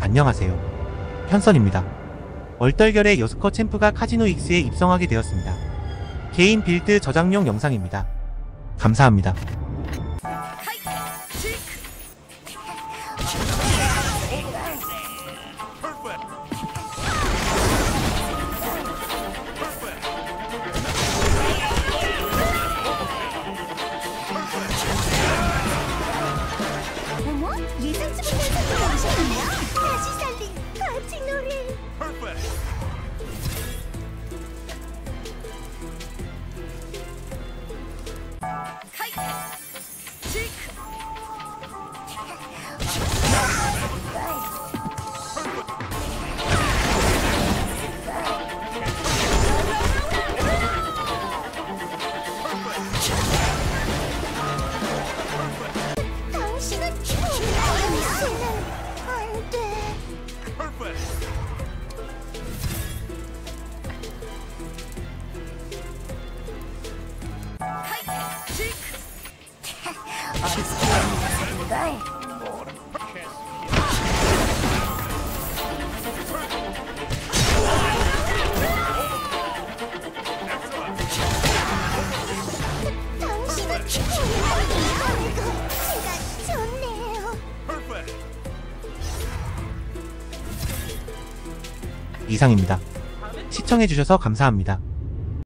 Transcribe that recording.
안녕하세요. 현선입니다. 얼떨결에 여스커 챔프가 카지노 X에 입성하게 되었습니다. 개인 빌드 저장용 영상입니다. 감사합니다. 이상입니다. 시청해주셔서 감사합니다.